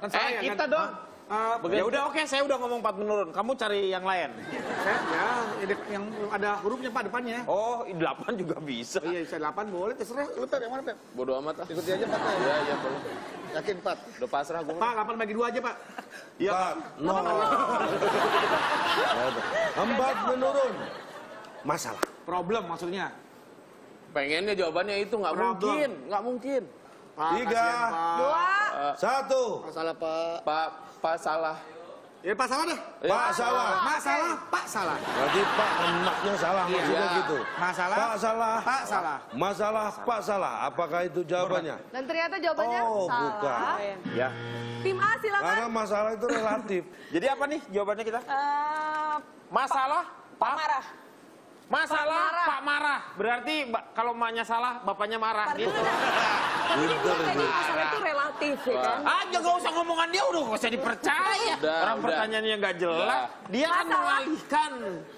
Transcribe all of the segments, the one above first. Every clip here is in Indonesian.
Kan saya eh, kan? kita dong. Ah, Ya udah oke, saya udah ngomong empat menurun. Kamu cari yang lain. saya ya yang ada hurufnya Pak depannya. Oh, delapan juga bisa. Iya, saya 8 boleh terserah. Lu Pep, yang mana Pep? Bodoh amat ah. Ikuti aja Pak. Iya, iya boleh. Yakin 4. Udah pasrah gue. Pak, 8 bagi 2 aja Pak. Iya. Empat, nol. Empat menurun. Masalah. Problem maksudnya. Pengennya jawabannya itu nggak mungkin, nggak mungkin. Pak, Tiga. kasihan, Pak. Dua. Satu. Masalah Pak. Pak, Pak salah. Ya Pak salah dah. Pak salah. Masalah Pak salah. Berarti Pak emaknya salah maksudnya Iya. gitu. Masalah Pak salah. Pak salah. Masalah Pak salah. Apakah itu jawabannya? Dan ternyata jawabannya Oh, salah. bukan. Ya. Tim A silakan. Karena masalah itu relatif. Jadi apa nih jawabannya kita? Eh, Masalah Pak marah. Masalah Pak marah. Pak marah. Berarti kalau emaknya salah, bapaknya marah gitu. Tapi dia bilang tadi masalah itu relatif ya kan. Aja gak usah ngomongan dia udah gak usah dipercaya. Udah, Orang udah. pertanyaannya gak jelas. Dia kan mengalihkan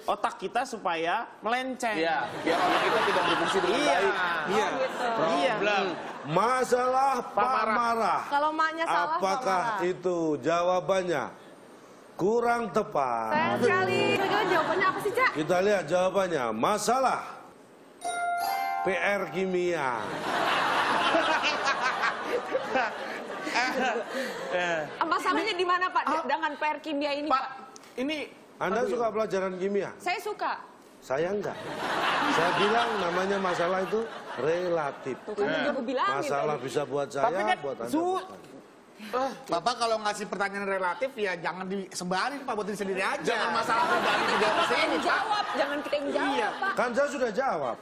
otak kita supaya melenceng. Iya, biar otak kita tidak berfungsi dengan Iya. baik. Iya. Iya. Masalah Pak marah. marah. Kalau maknya salah, Pak Apakah marah. itu jawabannya? Kurang tepat. Sayang sekali. Kira-kira jawabannya apa sih, Cak? Kita lihat jawabannya. Masalah PR kimia. Masalahnya di mana Pak dengan PR kimia ini Pak, Pak? ini Anda suka pelajaran kimia? Saya suka. Saya enggak. Saya bilang namanya masalah itu relatif. Tuh kan bilangin Masalah bisa buat Tapi saya, kan buat Anda. su- bukan. Bapak kalau ngasih pertanyaan relatif ya jangan disebarin Pak buat diri sendiri aja. Jangan masalah pribadi juga sini, jawab, jangan kita yang jawab Pak. Kan saya sudah jawab.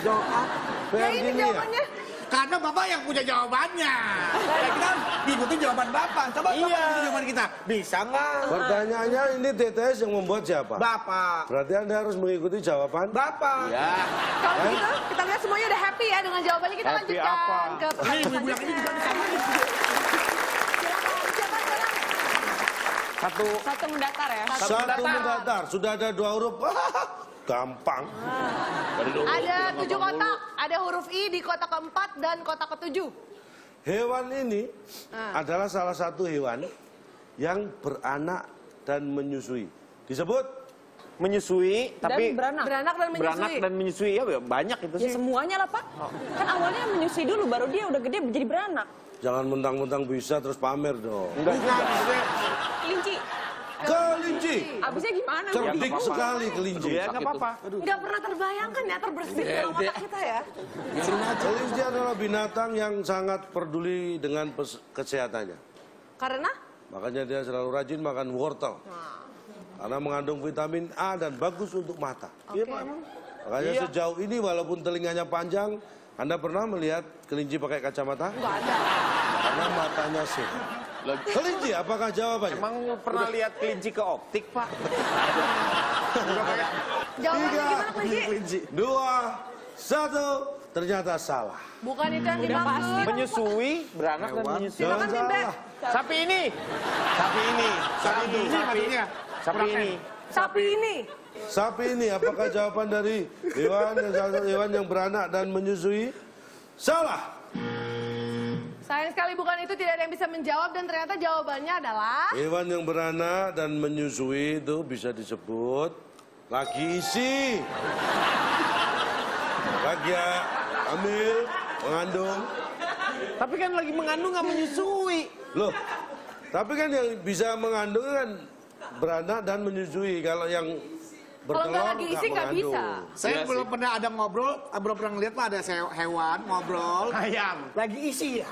Jawab apa? PR Ya ini jawabannya. Karena Bapak yang punya jawabannya. Ya kita ngikutin jawaban Bapak. Coba Bapak Iya. ngikutin jawaban kita. Bisa nggak? Pertanyaannya ini TTS yang membuat siapa? Bapak. Berarti Anda harus mengikuti jawaban. Bapak. Ya, Kalau begitu, kita lihat semuanya udah happy ya dengan jawabannya. Kita Happy lanjutkan apa? ke Ini pertanyaan ibu-ibu yang ini juga bisa. Satu Satu mendatar ya. Satu mendatar. Sudah ada dua huruf. Gampang. Ada tujuh kotak, ada huruf I di kotak keempat dan kotak ketujuh. Hewan ini Ah. adalah salah satu hewan yang beranak dan menyusui. Disebut menyusui, tapi Dan beranak. Beranak dan menyusui. beranak dan menyusui ya banyak itu Ya sih. semuanya lah Pak. Kan awalnya menyusui dulu, baru dia udah gede jadi beranak. jangan mentang-mentang bisa terus pamer dong. Enggak. Kelinci. Kelinci. Abisnya gimana? Cerdik sekali kelinci. Ya nggak apa-apa. Nggak pernah terbayangkan ya terbersit Ya, dalam otak kita ya. Kelinci adalah binatang yang sangat peduli dengan kesehatannya. Karena Makanya dia selalu rajin makan wortel. Karena mengandung vitamin A dan bagus untuk mata. Iya, Pak, emang. Makanya Iya. sejauh ini walaupun telinganya panjang, Anda pernah melihat kelinci pakai kacamata? nggak ada. Karena matanya sehat. Kelinci, apakah jawabannya? Emang pernah lihat kelinci ke optik, Pak? Jawabannya Tiga, gimana kelinci? dua, satu, ternyata salah. Bukan itu yang dimaksud. Menyusui, beranak dan menyusui. Silakan, salah. Sapi ini. Sapi ini. Sapi ini. Maksudnya. Sapi ini. Sapi ini. Sapi ini, apakah jawaban dari hewan yang salah satu hewan yang beranak dan menyusui? Salah. Sayang sekali bukan itu tidak ada yang bisa menjawab dan ternyata jawabannya adalah Hewan yang beranak dan menyusui itu bisa disebut lagi isi. Lagi ya, hamil, mengandung. Tapi kan lagi mengandung nggak menyusui. Loh, tapi kan yang bisa mengandung kan beranak dan menyusui. Kalau yang Kalau nggak lagi isi nggak bisa. Saya Iya belum pernah ada ngobrol, belum pernah ngeliat Pak ada hewan ngobrol. Ayam. Lagi isi ya?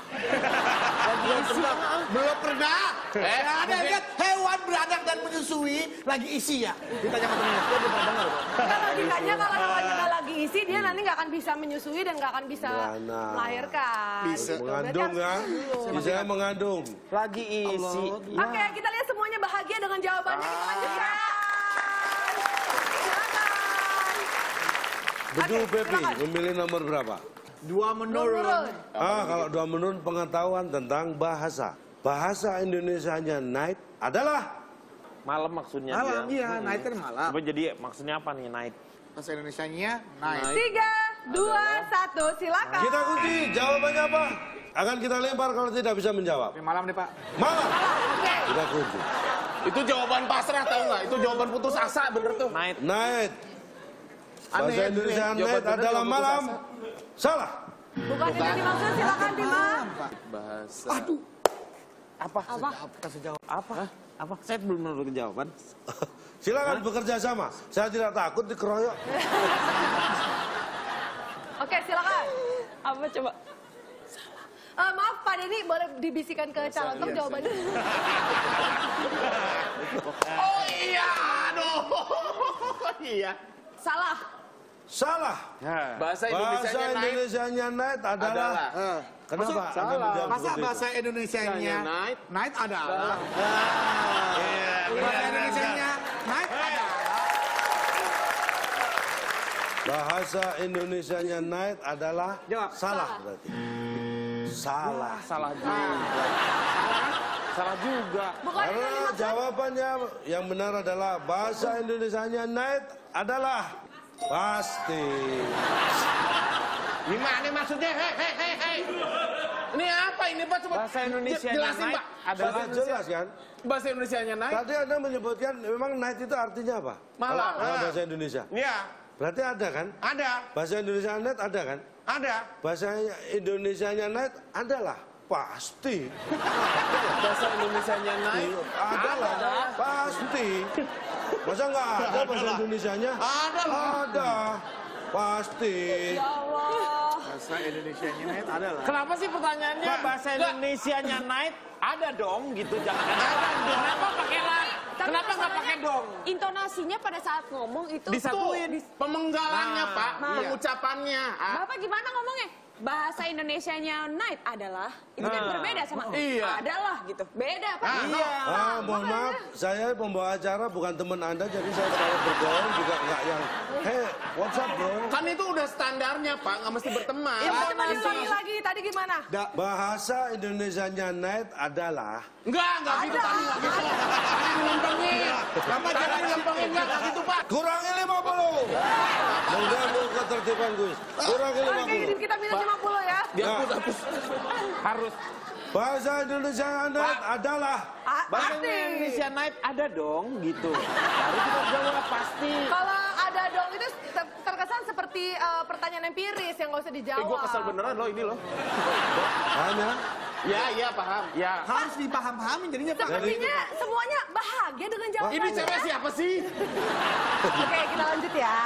belum pernah. Belum pernah. Eh, Saya ada lihat hewan beranak dan menyusui lagi isi ya? Ditanya sama temennya, dia belum pernah dengar. Pak. Kan logikanya kalau hewannya nggak lagi isi dia nanti nggak akan bisa menyusui dan nggak akan bisa Beranak. melahirkan. Bisa. Gitu. Mengandung ya? Bisa mengandung. Lagi isi. Oke, kita lihat semuanya bahagia dengan jawabannya. Kita lanjutkan. Oke, Pepi, memilih nomor berapa? Dua menurun. Menurun. Ah, kalau dua menurun pengetahuan tentang bahasa. Bahasa Indonesianya night adalah Malam maksudnya Malam, dia. iya. Night kan malam. Coba jadi maksudnya apa nih night? Bahasa Indonesianya night. Tiga, dua, satu, silakan. Kita kunci jawabannya apa? Akan kita lempar kalau tidak bisa menjawab. Malam deh, Pak. Malam. Oke. Kita kunci. Itu jawaban pasrah tahu nggak? Itu jawaban putus asa bener tuh. Night. Night. Bahasa Indonesia bener, adalah malam. Salah. Bukan itu yang dimaksud, silakan Bima. Bahasa. Apa? Apa? Apa? Apa? Saya belum menurut jawaban. Silakan bekerja sama. Saya tidak takut dikeroyok. Oke, silakan. Apa coba? Eh, maaf Pak Denny, boleh dibisikkan ke calon tok jawabannya? Oh iya, aduh. iya. Salah. Salah. Bahasa Bahasa Indonesia night Indonesianya night adalah. adalah. Kenapa? Anda salah. Masa bahasa? Indonesianya Night. night adalah. Iya, Bahasa Indonesianya night adalah. Bahasa Indonesianya night adalah Jawab. salah berarti. Salah. Salah juga. Salah juga. Bukan Karena jawabannya yang benar adalah bahasa Indonesianya night adalah pasti. Gimana maksudnya? Hei, hei, hei, hei. Ini apa ini Pak? Coba Bahasa Indonesia jelasin night Pak. adalah Sudah jelas kan? Bahasa Indonesia night. Tadi Anda menyebutkan memang night itu artinya apa? Malam. Kalau bahasa Indonesia. Iya, Berarti ada kan? ada, Bahasa Indonesia night ada kan? ada. Bahasa Indonesianya night adalah pasti. Bahasa Indonesia night. Adalah pasti. Masa nggak ada bahasa Indonesianya? Ada lah. Ada. Pasti. Ya Allah. Bahasa Indonesianya night adalah. Kenapa sih pertanyaannya bahasa Indonesianya night? Ada dong gitu, jangan ada. Kenapa pakai la? Tapi Kenapa nggak pakai dong? Intonasinya pada saat ngomong itu Disatuin. tuh. Pemenggalannya Nah, Pak, nah. pengucapannya. Ah, Bapak gimana ngomongnya? Bahasa Indonesianya night adalah itu kan Nah. berbeda sama Iya. adalah gitu. Beda, Pak. Iya. Ah, mohon maaf, saya pembawa acara bukan teman Anda, jadi saya kalau bergaul juga nggak yang, hey, what's up bro? Kan itu udah standarnya Pak, nggak mesti berteman. Ya, coba diulangi lagi. Tadi gimana? Bahasa Indonesianya night adalah Enggak, enggak gitu tadi enggak gitu. Tadi dilempengin. Bapak jangan enggak enggak gitu Pak. kurangi 50. Mengganggu ketertiban kuis. Kurangi Oke, 50. kita minus 50 ya. Dihapus hapus. Harus. Bahasa Indonesia night adalah Ah, Bahasa pasti. Indonesia night ada dong gitu. Baru kita jawab pasti. Kalau ada dong itu ter- terkesan seperti eh, pertanyaan empiris yang nggak usah Eh dijawab. gua kesel beneran loh ini loh. hanya Ya, iya paham. Ya. Harus dipaham-pahamin jadinya Pak. Sepertinya semuanya bahagia dengan jawabannya. Ini cewek siapa sih? Oke, kita lanjut ya.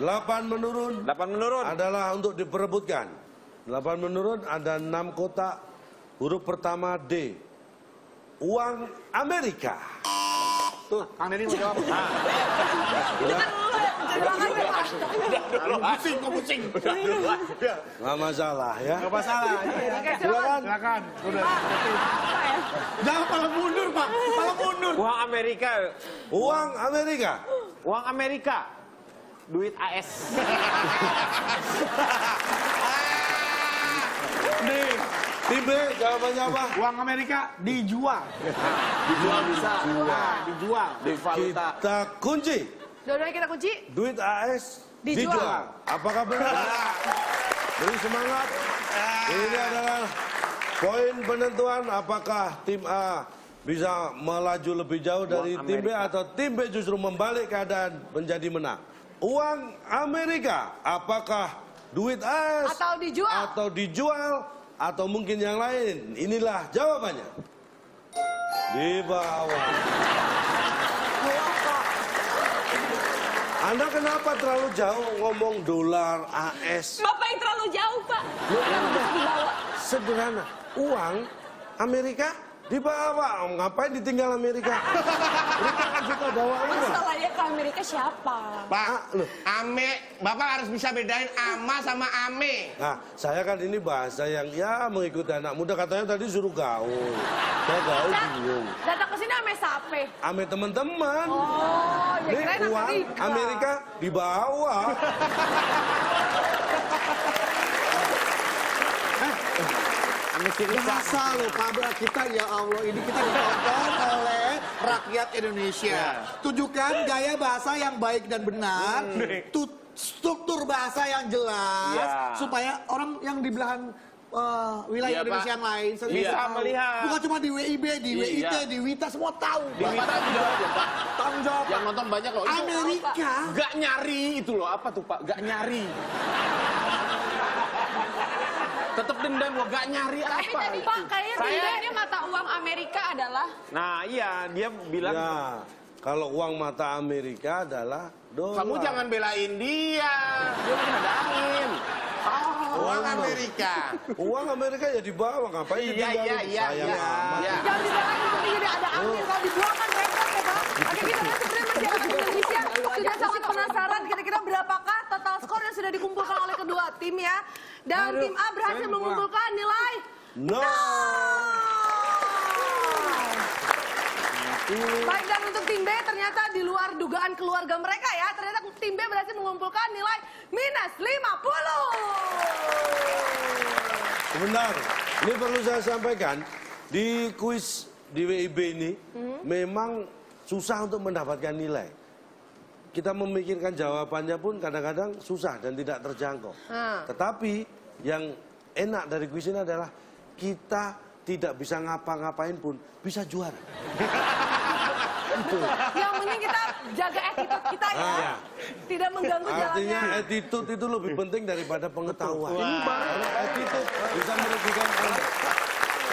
8 menurun 8 menurun. adalah untuk diperebutkan. 8 menurun ada 6 kotak. Huruf pertama D. Uang Amerika. Tuh, Kang Denny mau jawab. Terima Pak. Pusing, kok pusing. Nggak masalah ya. Gak masalah. Silakan. Silakan. Udah. Apa ya? Jangan malah mundur, Pak. Malah mundur. Uang Amerika. Uang Amerika. Uang Amerika. Duit AS. Nih, Tim B jawabannya apa? uang Amerika dijual. Dijual bisa. Nah, dijual. Di valuta. Kita kunci. Dua-duanya kita kunci. Duit AS Dijual. Apakah benar? Beri semangat. Ini adalah poin penentuan apakah tim A bisa melaju lebih jauh dari Uang tim B atau tim B justru membalik keadaan menjadi menang. Uang Amerika apakah duit AS Atau dijual. atau dijual atau mungkin yang lain? Inilah jawabannya. Di bawah. Anda kenapa terlalu jauh ngomong dolar AS? Bapak yang terlalu jauh, Pak. Dibawa. Sederhana, uang Amerika dibawa. Ngapain ditinggal Amerika? Mereka kan suka bawa. Masalahnya ke Amerika siapa? Pak, loh. Ame, Bapak harus bisa bedain ama sama ame. Nah, saya kan ini bahasa yang ya mengikuti anak muda. Katanya tadi suruh gaul. Saya gaul bingung. Datang ke sini ame sape. Ame teman-teman. Oh, ya Amerika. Amerika dibawa. Bahasa loh, Pak. Kita ya Allah, ini kita ditonton oleh rakyat Indonesia. Tunjukkan gaya bahasa yang baik dan benar, tu- struktur bahasa yang jelas, Iya. supaya orang yang di belahan eh, wilayah Iya, Indonesia yang lain Bisa bisa tahu. melihat. Bukan cuma di WIB, di Iya. WIT, di WITA semua tahu. Di Wita juga ada, Pak. Tanggung jawab. Yang nonton banyak loh. Amerika. Gak nyari itu loh. Apa tuh Pak? Gak nyari. Tetap dendam gua gak nyari Tapi apa? tadi Pak, kayaknya Saya- tindanya mata uang Amerika adalah Nah iya dia bilang Ya, kalau uang mata Amerika adalah dolar. kamu jangan belain dia. Dia angin. Uang Amerika. Uang Amerika ya dibawa, ngapain Iya, iya, iya, Sayang iya. Iya. Jangan nanti jadi ada Oh. angin kalau dibuang kan repot ya Pak. Oke kita kan sebenarnya masyarakat Indonesia sudah sangat penasaran kira-kira berapakah total skor yang sudah dikumpulkan oleh kedua tim ya. Dan tim A berhasil mengumpulkan nilai No. Baik dan untuk tim B ternyata di luar dugaan keluarga mereka ya. Ternyata tim B berhasil mengumpulkan nilai minus 50. Sebentar, ini perlu saya sampaikan di kuis di WIB ini memang susah untuk mendapatkan nilai. Kita memikirkan jawabannya pun kadang-kadang susah dan tidak terjangkau. Hmm. Tetapi yang enak dari kuis ini adalah kita tidak bisa ngapa-ngapain pun bisa juara. Yang penting kita jaga attitude kita ya. Ah. Tidak mengganggu Artinya jalannya. attitude itu lebih penting daripada pengetahuan. Karena attitude bisa merugikan Anda.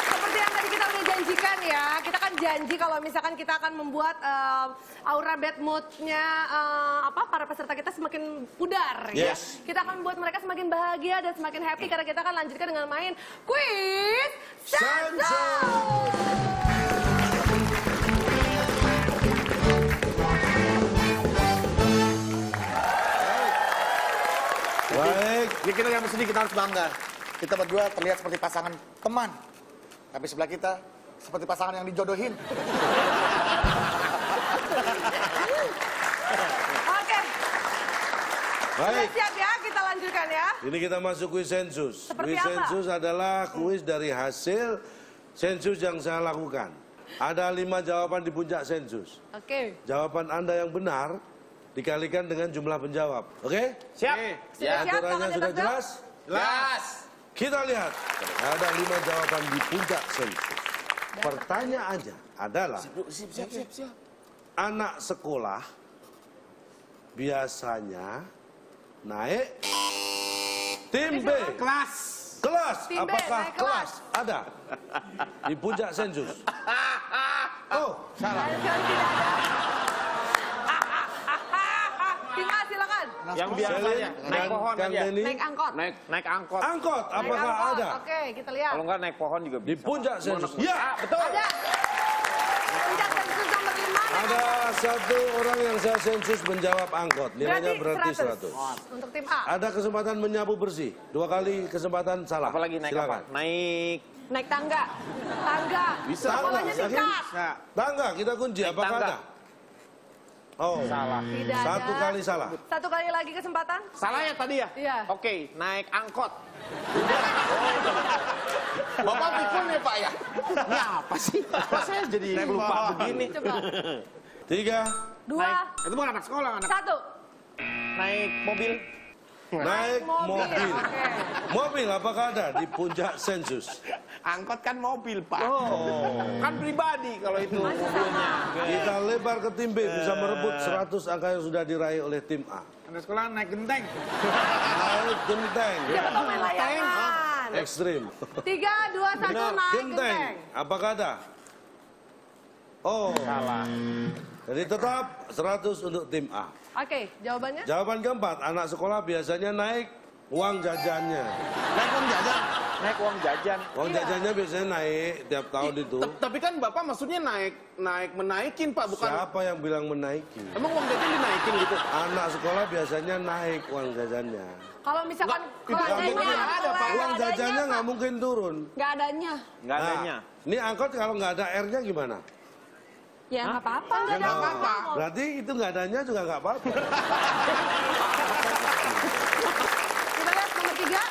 Seperti yang tadi kita udah janjikan ya, kita kan janji kalau misalkan kita akan membuat eh, aura bad moodnya eh, apa para peserta kita semakin pudar. ya. Yes. Kita akan membuat mereka semakin bahagia dan semakin happy karena kita akan lanjutkan dengan main quiz Sanzo. Baik, Jadi kita yang sedih kita harus bangga. Kita berdua terlihat seperti pasangan teman. Tapi sebelah kita seperti pasangan yang dijodohin. Oke, sudah baik. siap ya? Kita lanjutkan ya. Ini kita masuk kuis sensus. Seperti kuis apa? sensus adalah kuis dari hasil sensus yang saya lakukan. Ada lima jawaban di puncak sensus. Oke. Jawaban Anda yang benar dikalikan dengan jumlah penjawab. Oke? Siap. Sudah siap? Aturannya sudah jelas? Jelas. Kita lihat. Ada lima jawaban di puncak sensus. Pertanyaannya adalah Siap, siap, siap, siap. anak sekolah biasanya naik tim B. Kelas. Kelas, Tim B, apakah naik kelas. kelas? Ada di puncak sensus. Oh, salah. Sekali tidak ada. Tim A silakan. Yang biasanya naik dan pohon Kang aja. Denny. Naik angkot. Naik naik angkot. Angkot, Naik apakah angkot. ada Oke, kita lihat. Kalau enggak naik pohon juga bisa. di puncak sensus? Ya, Ah, betul. Ada. Puncak sensus nomor 5. ada satu orang yang saya sensus menjawab angkot. Nilainya berarti 100. Untuk tim A. Ada kesempatan menyapu bersih. Dua kali kesempatan salah. Apalagi naik Silakan. apa? Naik naik tangga. Tangga. Bisa. Tangga, dikat. Tangga, kita kunci. Apakah tangga. ada? Oh, salah. Tidak satu ada. kali salah. Satu kali lagi kesempatan. Salah ya tadi ya? Iya. Oke, naik angkot. Bapak pikun ya Pak ya? Ini apa sih? Kok saya jadi lupa begini? Coba. Tiga, Dua. Itu bukan anak sekolah, anak. Satu. Naik mobil. naik mobil. Oke. Mobil apakah ada di puncak sensus? Angkot kan mobil, Pak. Oh, kan pribadi kalau itu mobilnya. Kita lebar ke tim B bisa merebut 100 angka yang sudah diraih oleh tim A. Anak sekolah naik genteng. Naik genteng. Siapa tahu main layangan. Ekstrim. Tiga, dua, satu, naik Genteng. genteng. Apakah ada? Oh. Salah. Jadi tetap 100 untuk tim A. Oke, jawabannya? Jawaban keempat, anak sekolah biasanya naik uang jajannya. Naik uang jajan. Naik uang jajan. Uang Iya. jajannya biasanya naik tiap tahun itu. T- Tapi kan Bapak maksudnya naik naik menaikin Pak, bukan Siapa yang bilang menaiki? Emang uang jajan dinaikin gitu? Anak sekolah biasanya naik uang jajannya. Kalau misalkan itu kelasnya nggak ada, Pak. Uang jajannya nggak mungkin turun. Nggak adanya. Enggak Nah, adanya. Ini angkot kalau nggak ada R-nya gimana? Ya nggak apa-apa. Nggak ada Oh, apa-apa. berarti itu nggak adanya juga nggak apa-apa. Kita lihat nomor tiga.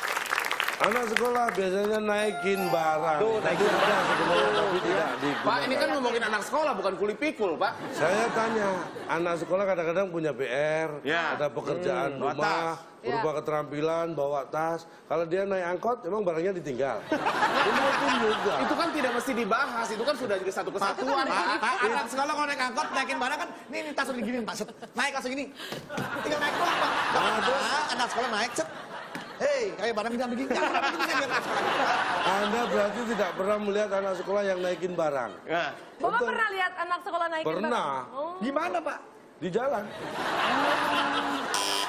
Anak sekolah biasanya naikin barang. Tuh, Tadi ada sebenarnya tapi tidak digunakan. Pak, ini kan ngomongin anak sekolah, bukan kuli pikul, Pak. Saya tanya, anak sekolah kadang-kadang punya PR, Ya. ada pekerjaan Hmm, rumah, berupa keterampilan, bawa tas. Kalau dia naik angkot, emang barangnya ditinggal. Ini pun juga. Itu kan tidak mesti dibahas, itu kan sudah jadi satu kesatuan. Pak, Pak, anak sekolah kalau naik angkot naikin barang kan, nih, nih tas udah gini, Pak. Set. Naik langsung gini. Tinggal naik doang, Pak. Nah, anak sekolah naik, set. Hei, kayak barang bilang begini. Jangan anak. Anda berarti tidak pernah melihat anak sekolah yang naikin barang. Ya. Bapak Betul. pernah lihat anak sekolah naikin Pernah. barang? Oh. Gimana, Pak? Di jalan.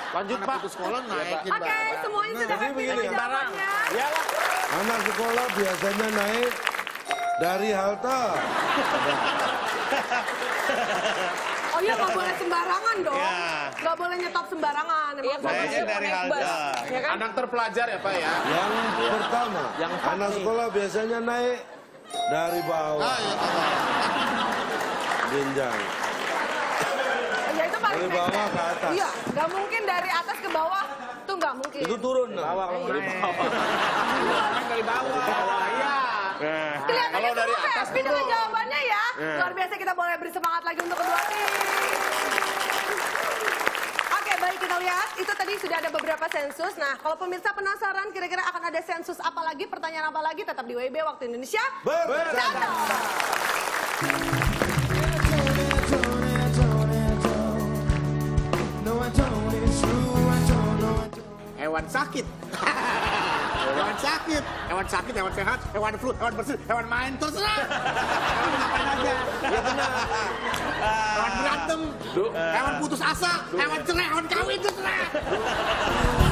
Lanjut Pak. Itu sekolah naikin Oke, semuanya sudah Jadi happy begini dengan ya. jawabannya. Iyalah. Anak sekolah biasanya naik dari halte. Oh iya, nggak boleh sembarangan dong. Ya. Nggak boleh nyetop sembarangan. Iya, Saya dari. Halda. Ya kan? Anak terpelajar ya, Pak ya. Yang pertama, Yang anak sekolah biasanya naik dari bawah. Jenjang. Ya itu paling Dari bawah ke atas. Iya, nggak mungkin dari atas ke bawah. Itu nggak mungkin. Itu turun. nah. Bawah kalau naik. Main dari bawah. Iya. Nah, Kelihatannya Kalau dari semua atas happy dengan turun. jawabannya ya. Ya. Luar biasa kita boleh beri semangat lagi untuk kedua tim. Oke, baik kita lihat. Itu tadi sudah ada beberapa sensus. Nah, kalau pemirsa penasaran kira-kira akan ada sensus apa lagi, pertanyaan apa lagi, tetap di WIB Waktu Indonesia. Bersama. Hewan sakit. Hewan sakit, hewan sakit, hewan sehat, hewan flu, hewan bersih, hewan main, terserah. Hewan ngapain aja. Ya benar. Hewan berantem, hewan putus asa, hewan cerai, hewan kawin, terserah.